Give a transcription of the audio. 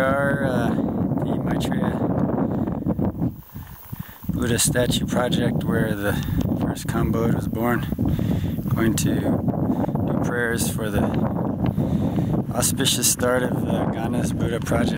are, uh, the Maitreya Buddha statue project where the first Kambod was born. Going to do prayers for the auspicious start of uh, Ghana's Buddha project.